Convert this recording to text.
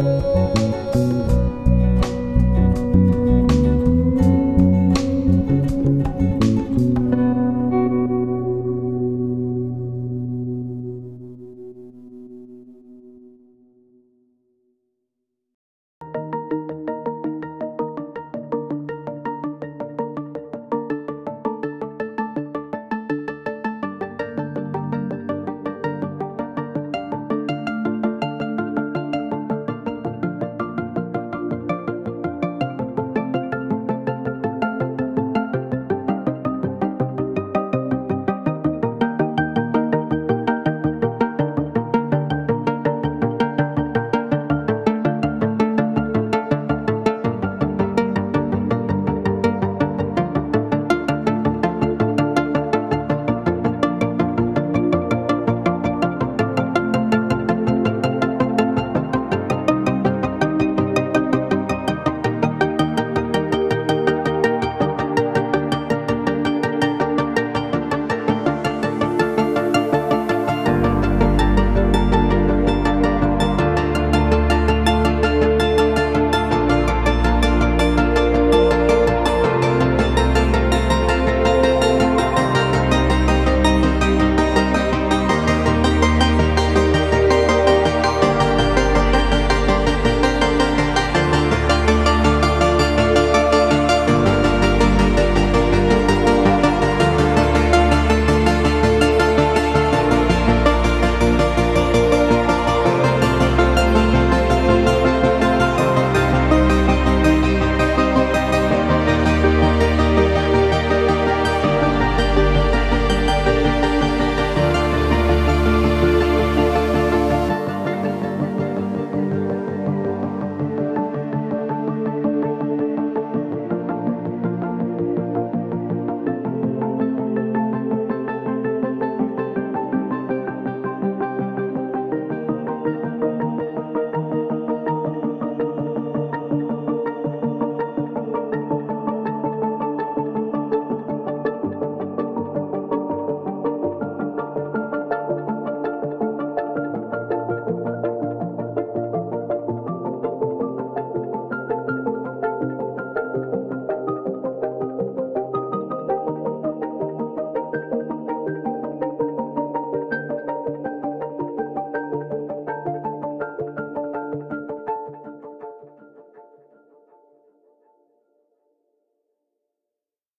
Música